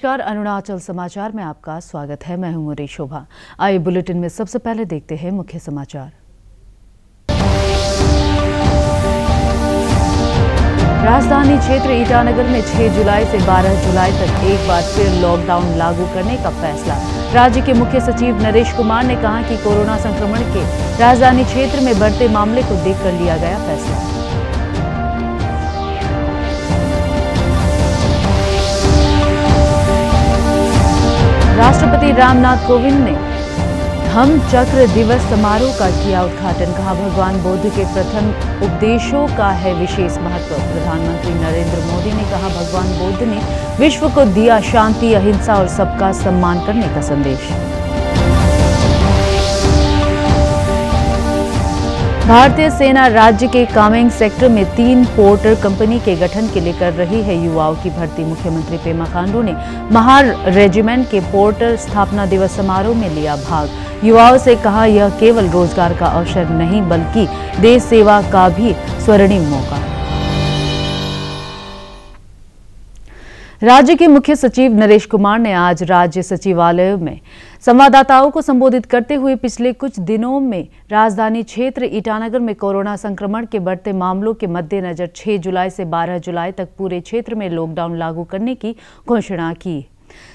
नमस्कार, अरुणाचल समाचार में आपका स्वागत है। मैं हूँ शोभा। आइए बुलेटिन में सबसे पहले देखते हैं मुख्य समाचार। राजधानी क्षेत्र ईटानगर में 6 जुलाई से 12 जुलाई तक एक बार फिर लॉकडाउन लागू करने का फैसला। राज्य के मुख्य सचिव नरेश कुमार ने कहा कि कोरोना संक्रमण के राजधानी क्षेत्र में बढ़ते मामले को देखकर लिया गया फैसला। राष्ट्रपति रामनाथ कोविंद ने धम्म चक्र दिवस समारोह का किया उद्घाटन। कहा, भगवान बुद्ध के प्रथम उपदेशों का है विशेष महत्व। प्रधानमंत्री नरेंद्र मोदी ने कहा, भगवान बुद्ध ने विश्व को दिया शांति, अहिंसा और सबका सम्मान करने का संदेश। भारतीय सेना राज्य के कामेंग सेक्टर में तीन पोर्टर कंपनी के गठन के लिए कर रही है युवाओं की भर्ती। मुख्यमंत्री पेमा खांडू ने महार रेजिमेंट के पोर्टर स्थापना दिवस समारोह में लिया भाग। युवाओं से कहा, यह केवल रोज़गार का अवसर नहीं, बल्कि देश सेवा का भी स्वर्णिम मौका राज्य के मुख्य सचिव नरेश कुमार ने आज राज्य सचिवालय में संवाददाताओं को संबोधित करते हुए पिछले कुछ दिनों में राजधानी क्षेत्र ईटानगर में कोरोना संक्रमण के बढ़ते मामलों के मद्देनजर 6 जुलाई से 12 जुलाई तक पूरे क्षेत्र में लॉकडाउन लागू करने की घोषणा की।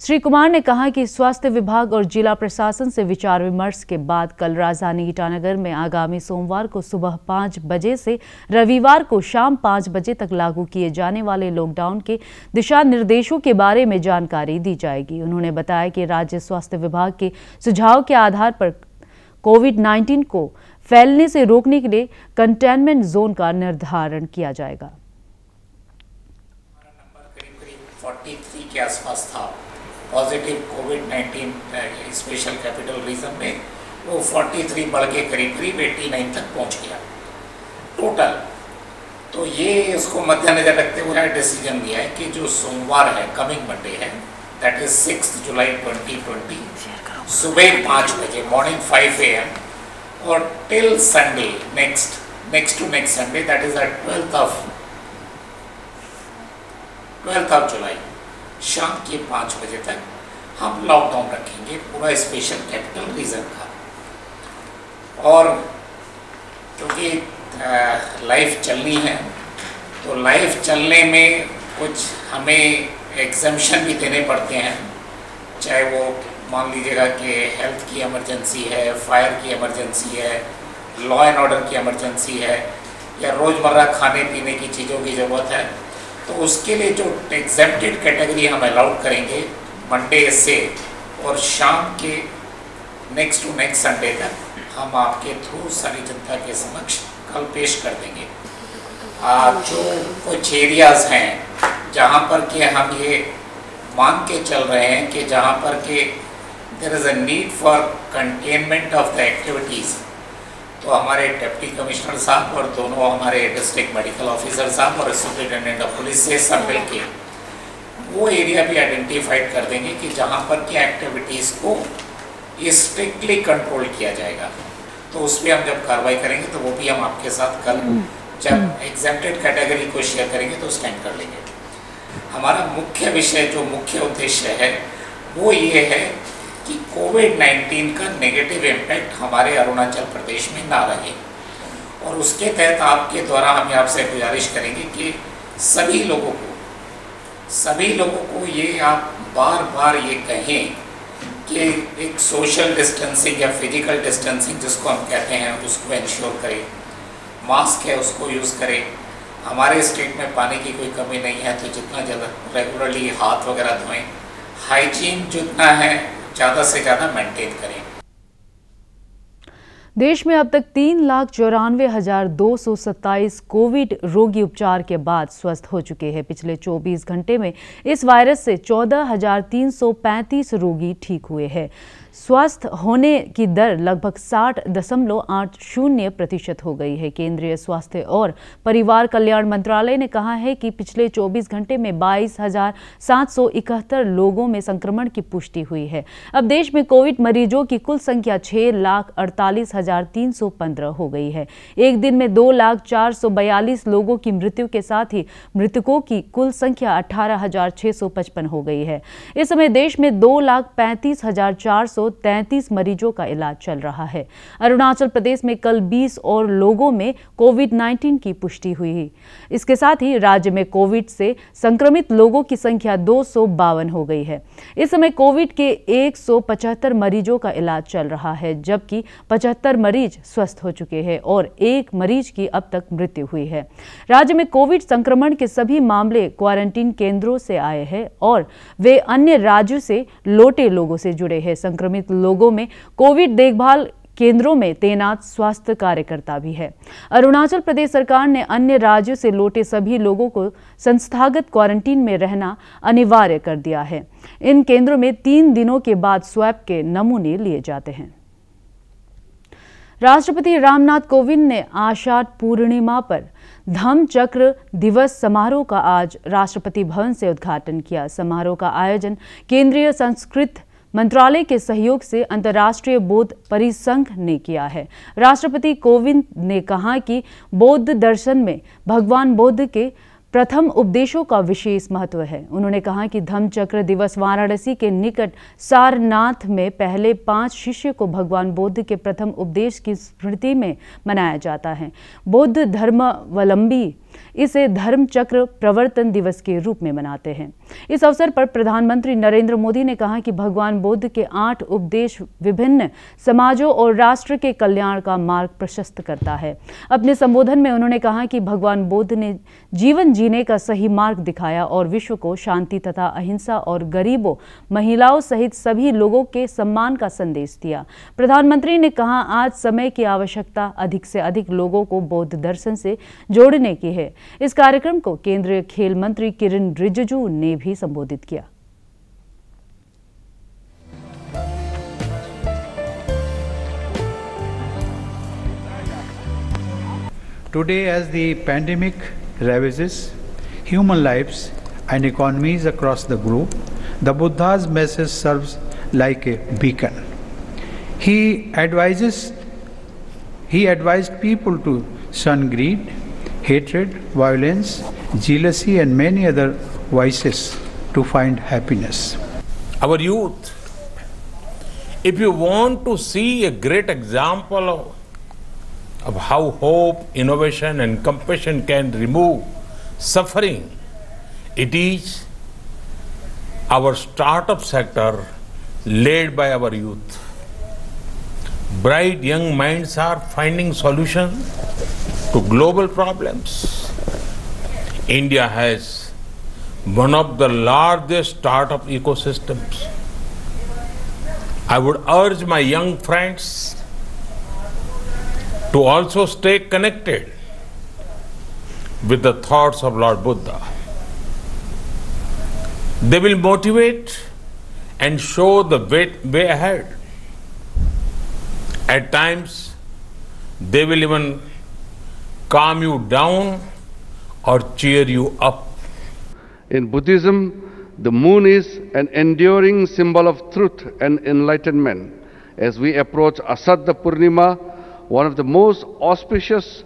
श्री कुमार ने कहा कि स्वास्थ्य विभाग और जिला प्रशासन से विचार विमर्श के बाद कल राजधानी ईटानगर में आगामी सोमवार को सुबह पाँच बजे से रविवार को शाम पाँच बजे तक लागू किए जाने वाले लॉकडाउन के दिशा निर्देशों के बारे में जानकारी दी जाएगी। उन्होंने बताया कि राज्य स्वास्थ्य विभाग के सुझाव के आधार पर कोविड 19 को फैलने से रोकने के लिए कंटेनमेंट जोन का निर्धारण किया जाएगा। के आसपास था। Positive COVID 19 special capital region में वो 43 बढ़ के करीब करीब 89 तक पहुँच गया। टोटल तो ये इसको मद्देनजर रखते हुए डिसीज़न लिया है कि जो सोमवार है कमिंग मंडे है दैट इज़ सिक्स जुलाई 2020 सुबह पाँच बजे मॉर्निंग फाइव ए एम और till Sunday next next to next Sunday that is the twelfth of twelfth of July शाम के पाँच बजे तक हम लॉकडाउन रखेंगे, पूरा स्पेशल कैपिटल रीजन का। और क्योंकि लाइफ चलनी है तो लाइफ चलने में कुछ हमें एग्जामेशन भी देने पड़ते हैं। चाहे वो मान लीजिएगा कि हेल्थ की इमरजेंसी है फायर की इमरजेंसी है लॉ एंड ऑर्डर की इमरजेंसी है, या रोज़मर्रा खाने पीने की चीज़ों की ज़रूरत है तो उसके लिए जो एग्जेप्टेड कैटेगरी हम अलाउड करेंगे मंडे से और शाम के नेक्स्ट टू नेक्स्ट संडे तक हम आपके थ्रू सारी जनता के समक्ष कल पेश कर देंगे। आ, जो कुछ एरियाज़ हैं जहाँ पर कि हम ये मांग के चल रहे हैं कि जहाँ पर कि there is a need for containment of the activities तो हमारे डिप्टी कमिश्नर साहब और दोनों हमारे डिस्ट्रिक्ट मेडिकल ऑफिसर साहब और सुप्रिटेंडेंट ऑफ़ पुलिस से सब मिल के वो एरिया भी आइडेंटिफाइड कर देंगे कि जहाँ पर क्या एक्टिविटीज़ को स्ट्रिक्टली कंट्रोल किया जाएगा। तो उस पर हम जब कार्रवाई करेंगे तो वो भी हम आपके साथ कल जब एग्जेप्टेड कैटेगरी को शेयर करेंगे तो स्टैंड कर लेंगे। हमारा मुख्य विषय जो मुख्य उद्देश्य है वो ये है कि कोविड 19 का नेगेटिव इम्पैक्ट हमारे अरुणाचल प्रदेश में ना रहे। और उसके तहत आपके द्वारा हम आपसे गुजारिश करेंगे कि सभी लोगों को, सभी लोगों को ये आप बार बार ये कहें कि एक सोशल डिस्टेंसिंग या फ़िज़िकल डिस्टेंसिंग जिसको हम कहते हैं, उसको इंश्योर करें। मास्क है, उसको यूज़ करें। हमारे स्टेट में पानी की कोई कमी नहीं है तो जितना ज़्यादा रेगुलरली हाथ वगैरह धोएँ। हाइजीन जितना है ज़्यादा से ज़्यादा मेंटेन करें। देश में अब तक तीन लाख चौरानवे हज़ार दो सौ सत्ताईस कोविड रोगी उपचार के बाद स्वस्थ हो चुके हैं। पिछले 24 घंटे में इस वायरस से चौदह हज़ार तीन सौ पैंतीस रोगी ठीक हुए हैं। स्वस्थ होने की दर लगभग साठ दशमलव आठ शून्य प्रतिशत हो गई है। केंद्रीय स्वास्थ्य और परिवार कल्याण मंत्रालय ने कहा है कि पिछले 24 घंटे में बाईस हज़ार सात सौ इकहत्तर लोगों में संक्रमण की पुष्टि हुई है। अब देश में कोविड मरीजों की कुल संख्या छह लाख अड़तालीस हज़ार तीन सौ पंद्रह हो गई है। एक दिन में दो लाख चार सौ बयालीस लोगों की मृत्यु के साथ ही मृतकों की कुल संख्या अठारह हज़ार छह सौ पचपन हो गई है। इस समय देश में दो लाख पैंतीस हज़ार चार सौ तैंतीस मरीजों का इलाज चल रहा है। अरुणाचल प्रदेश में कल 20 और लोगों में कोविड 19 की पुष्टि हुई। इसके साथ ही राज्य में कोविड से संक्रमित लोगों की संख्या दो हो गई है। इस समय कोविड के 175 मरीजों का इलाज चल रहा है, जबकि 75 मरीज़ स्वस्थ हो चुके हैं और एक मरीज़ की अब तक मृत्यु हुई है। राज्य में कोविड संक्रमण के सभी मामले क्वारंटीन केंद्रों से आए हैं और वे अन्य राज्यों से लौटे लोगों से जुड़े हैं। संक्रमित लोगों में कोविड देखभाल केंद्रों में तैनात स्वास्थ्य कार्यकर्ता भी है। अरुणाचल प्रदेश सरकार ने अन्य राज्यों से लौटे सभी लोगों को संस्थागत क्वारंटीन में रहना अनिवार्य कर दिया है। इन केंद्रों में तीन दिनों के बाद स्वैप के नमूने लिए जाते हैं। राष्ट्रपति रामनाथ कोविंद ने आषाढ़ पूर्णिमा पर धम्म चक्र दिवस समारोह का आज राष्ट्रपति भवन से उद्घाटन किया। समारोह का आयोजन केंद्रीय संस्कृत मंत्रालय के सहयोग से अंतर्राष्ट्रीय बौद्ध परिसंघ ने किया है। राष्ट्रपति कोविंद ने कहा कि बौद्ध दर्शन में भगवान बुद्ध के प्रथम उपदेशों का विशेष महत्व है। उन्होंने कहा कि धम्मचक्र दिवस वाराणसी के निकट सारनाथ में पहले पाँच शिष्य को भगवान बुद्ध के प्रथम उपदेश की स्मृति में मनाया जाता है। बौद्ध धर्मावलंबी इसे धर्म चक्र प्रवर्तन दिवस के रूप में मनाते हैं। इस अवसर पर प्रधानमंत्री नरेंद्र मोदी ने कहा कि भगवान बुद्ध के आठ उपदेश विभिन्न समाजों और राष्ट्र के कल्याण का मार्ग प्रशस्त करता है। अपने संबोधन में उन्होंने कहा कि भगवान बुद्ध ने जीवन जीने का सही मार्ग दिखाया और विश्व को शांति तथा अहिंसा और गरीबों, महिलाओं सहित सभी लोगों के सम्मान का संदेश दिया। प्रधानमंत्री ने कहा, आज समय की आवश्यकता अधिक से अधिक लोगों को बौद्ध दर्शन से जोड़ने की है। इस कार्यक्रम को केंद्रीय खेल मंत्री किरण रिजिजू ने भी संबोधित किया Today, as the pandemic ravages human lives and economies across the globe, the Buddha's message serves like a beacon. He advises he advised people to shun greed, hatred, violence, jealousy, and many other vices to find happiness. Our youth, if you want to see a great example of, of how hope, innovation, and compassion can remove suffering, it is our startup sector led by our youth. Bright young minds are finding solutions to global problems. India has one of the largest startup ecosystems. I would urge my young friends to also stay connected with the thoughts of Lord Buddha. They will motivate and show the way, way ahead. At times, they will even calm you down or cheer you up. In Buddhism, the moon is an enduring symbol of truth and enlightenment. As we approach Asadha Purnima, one of the most auspicious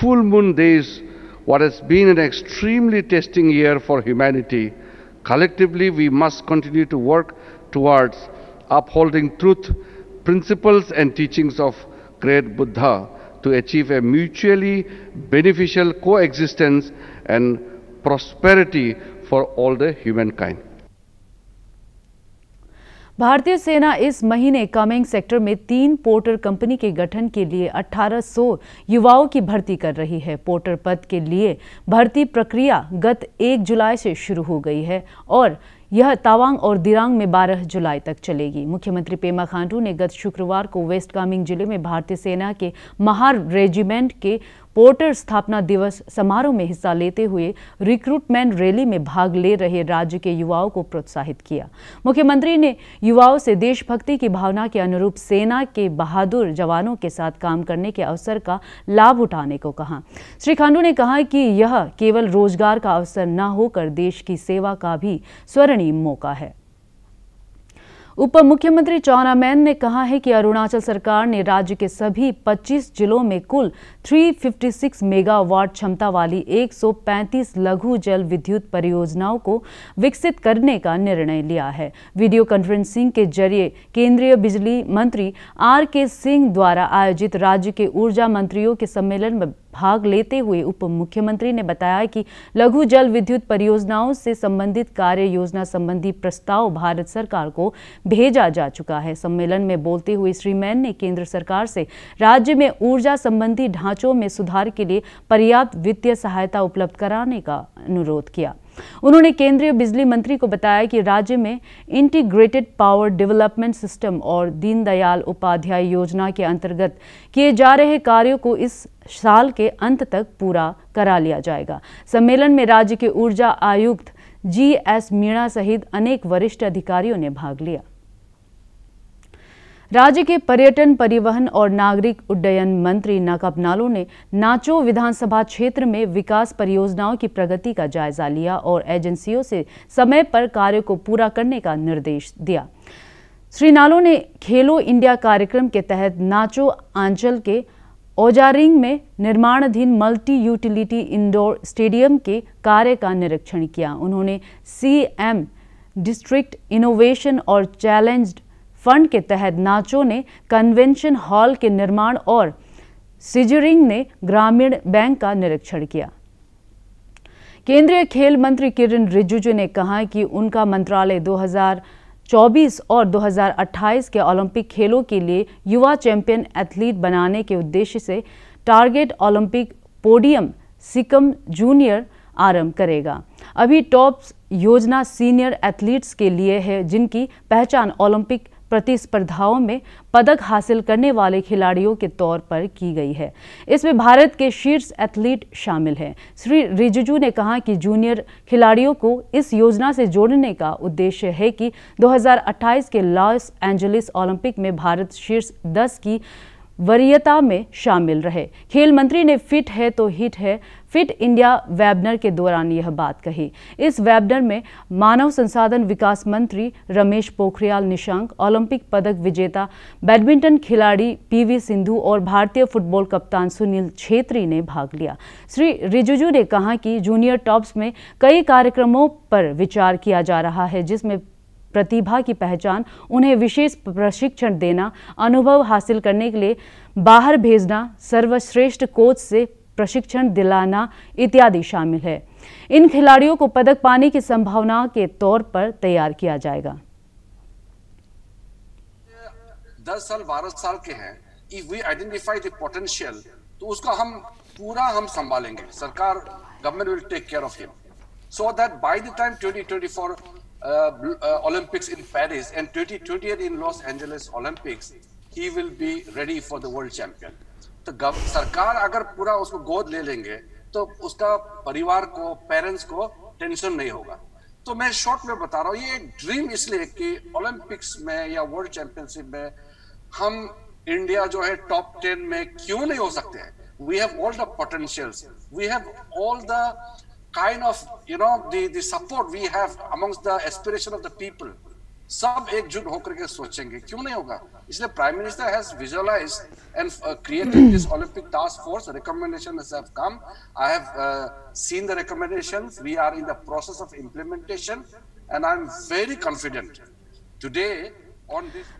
full moon days, what has been an extremely testing year for humanity, collectively we must continue to work towards upholding truth, principles and teachings of great Buddha to achieve a mutually beneficial coexistence and prosperity for all the humankind. भारतीय सेना इस महीने Kameng sector में तीन porter company के गठन के लिए 1800 युवाओं की भर्ती कर रही है। पोर्टर पद के लिए भर्ती प्रक्रिया गत 1 जुलाई से शुरू हो गई है और यह तावांग और दिरांग में 12 जुलाई तक चलेगी। मुख्यमंत्री पेमा खांडू ने गत शुक्रवार को वेस्ट कामिंग ज़िले में भारतीय सेना के महार रेजिमेंट के पोर्टर स्थापना दिवस समारोह में हिस्सा लेते हुए रिक्रूटमेंट रैली में भाग ले रहे राज्य के युवाओं को प्रोत्साहित किया। मुख्यमंत्री ने युवाओं से देशभक्ति की भावना के अनुरूप सेना के बहादुर जवानों के साथ काम करने के अवसर का लाभ उठाने को कहा। श्री खांडू ने कहा कि यह केवल रोज़गार का अवसर न होकर देश की सेवा का भी स्वर्णिम मौका है। उप मुख्यमंत्री चौना मैन ने कहा है कि अरुणाचल सरकार ने राज्य के सभी 25 जिलों में कुल 356 मेगावाट क्षमता वाली 135 लघु जल विद्युत परियोजनाओं को विकसित करने का निर्णय लिया है। वीडियो कॉन्फ्रेंसिंग के ज़रिए केंद्रीय बिजली मंत्री आर के सिंह द्वारा आयोजित राज्य के ऊर्जा मंत्रियों के सम्मेलन में भाग लेते हुए उप मुख्यमंत्री ने बताया कि लघु जल विद्युत परियोजनाओं से संबंधित कार्य योजना संबंधी प्रस्ताव भारत सरकार को भेजा जा चुका है। सम्मेलन में बोलते हुए श्री मैन ने केंद्र सरकार से राज्य में ऊर्जा संबंधी ढांचों में सुधार के लिए पर्याप्त वित्तीय सहायता उपलब्ध कराने का अनुरोध किया। उन्होंने केंद्रीय बिजली मंत्री को बताया कि राज्य में इंटीग्रेटेड पावर डेवलपमेंट सिस्टम और दीनदयाल उपाध्याय योजना के अंतर्गत किए जा रहे कार्यों को इस साल के अंत तक पूरा करा लिया जाएगा। सम्मेलन में राज्य के ऊर्जा आयुक्त जी एस मीणा सहित अनेक वरिष्ठ अधिकारियों ने भाग लिया। राज्य के पर्यटन, परिवहन और नागरिक उड्डयन मंत्री नकाब नालो ने नाचो विधानसभा क्षेत्र में विकास परियोजनाओं की प्रगति का जायजा लिया और एजेंसियों से समय पर कार्य को पूरा करने का निर्देश दिया। श्री नालो ने खेलो इंडिया कार्यक्रम के तहत नाचो आंचल के ओजारिंग में निर्माणाधीन मल्टी यूटिलिटी इंडोर स्टेडियम के कार्य का निरीक्षण किया। उन्होंने सीएम डिस्ट्रिक्ट इनोवेशन और चैलेंज्ड फंड के तहत नाचो ने कन्वेंशन हॉल के निर्माण और सिजरिंग ने ग्रामीण बैंक का निरीक्षण किया। केंद्रीय खेल मंत्री किरण रिजिजू ने कहा कि उनका मंत्रालय 2024 और 2028 के ओलंपिक खेलों के लिए युवा चैंपियन एथलीट बनाने के उद्देश्य से target Olympic podium scheme junior आरंभ करेगा। अभी टॉप योजना सीनियर एथलीट्स के लिए है, जिनकी पहचान ओलंपिक प्रतिस्पर्धाओं में पदक हासिल करने वाले खिलाड़ियों के तौर पर की गई है। इसमें भारत के शीर्ष एथलीट शामिल हैं। श्री रिजिजू ने कहा कि जूनियर खिलाड़ियों को इस योजना से जोड़ने का उद्देश्य है कि 2028 के लॉस एंजलिस ओलंपिक में भारत शीर्ष 10 की वरीयता में शामिल रहे। खेल मंत्री ने फिट है तो हिट है। फिट इंडिया वेबनर के दौरान यह बात कही। इस वेबनर में मानव संसाधन विकास मंत्री रमेश पोखरियाल निशंक, ओलंपिक पदक विजेता, बैडमिंटन खिलाड़ी पीवी सिंधु और भारतीय फुटबॉल कप्तान सुनील छेत्री ने भाग लिया। श्री रिजिजू ने कहा कि जूनियर टॉप्स में कई कार्यक्रमों पर विचार किया जा रहा है, जिसमें प्रतिभा की पहचान, उन्हें विशेष प्रशिक्षण देना, अनुभव हासिल करने के लिए बाहर भेजना, सर्वश्रेष्ठ कोच से प्रशिक्षण दिलाना इत्यादि शामिल है। इन खिलाड़ियों को पदक पाने की संभावना के तौर पर तैयार किया जाएगा। दस साल बारह साल के हैं। If we identify the potential तो उसको हम पूरा हम संभालेंगे। सरकार government will take care of him so that by the time 2024 Olympics in Paris and 2028 in Los Angeles Olympics, he will be ready for the world champion. तो सरकार अगर पूरा उसको गोद ले लेंगे तो उसका परिवार को पेरेंट्स को टेंशन नहीं होगा। तो मैं शॉर्ट में बता रहा हूँ ये एक ड्रीम इसलिए कि ओलंपिक्स में या वर्ल्ड चैंपियनशिप में हम इंडिया जो है टॉप टेन में क्यों नहीं हो सकते हैं? We have all the potentials we have all the kind of you know the the support we have amongst the aspiration of the people सब एकजुट होकर के सोचेंगे क्यों नहीं होगा इसलिए prime minister has visualise and created this Olympic task force recommendations have come i have uh, seen the recommendations we are in the process of implementation and i'm very confident today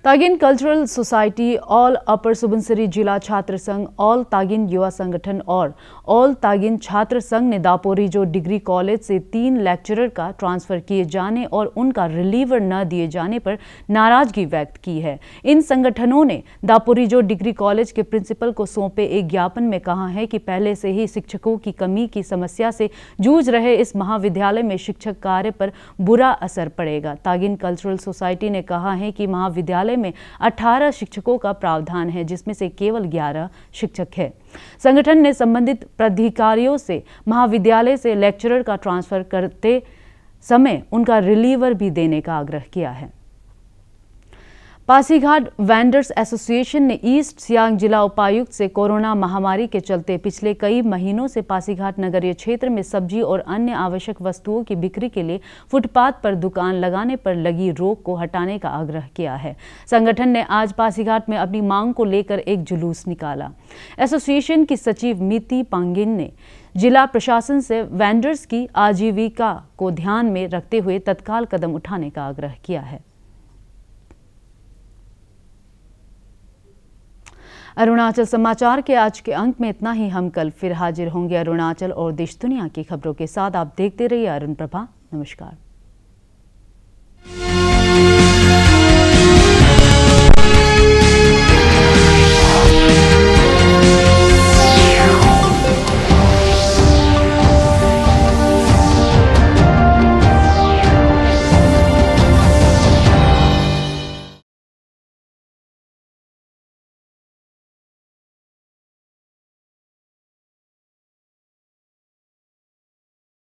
Tagin cultural society, all upper Subansiri जिला छात्र संघ, all Tagin युवा संगठन और all Tagin छात्र संघ ने Daporijo degree college से तीन लेक्चरर का ट्रांसफ़र किए जाने और उनका रिलीवर न दिए जाने पर नाराज़गी व्यक्त की है। इन संगठनों ने दापोरिजो डिग्री कॉलेज के प्रिंसिपल को सौंपे एक ज्ञापन में कहा है कि पहले से ही शिक्षकों की कमी की समस्या से जूझ रहे इस महाविद्यालय में शिक्षक कार्य पर बुरा असर पड़ेगा। तागिन कल्चरल सोसाइटी ने कहा है कि महाविद्यालय में 18 शिक्षकों का प्रावधान है, जिसमें से केवल 11 शिक्षक है। संगठन ने संबंधित प्राधिकारियों से महाविद्यालय से लेक्चरर का ट्रांसफ़र करते समय उनका रिलीवर भी देने का आग्रह किया है। पासीघाट वेंडर्स एसोसिएशन ने ईस्ट सियांग जिला उपायुक्त से कोरोना महामारी के चलते पिछले कई महीनों से पासीघाट नगरीय क्षेत्र में सब्ज़ी और अन्य आवश्यक वस्तुओं की बिक्री के लिए फुटपाथ पर दुकान लगाने पर लगी रोक को हटाने का आग्रह किया है। संगठन ने आज पासीघाट में अपनी मांग को लेकर एक जुलूस निकाला। एसोसिएशन की सचिव मिति पांगिन ने जिला प्रशासन से वेंडर्स की आजीविका को ध्यान में रखते हुए तत्काल कदम उठाने का आग्रह किया है। अरुणाचल समाचार के आज के अंक में इतना ही। हम कल फिर हाजिर होंगे अरुणाचल और देश दुनिया की खबरों के साथ। आप देखते रहिए अरुण प्रभा। नमस्कार।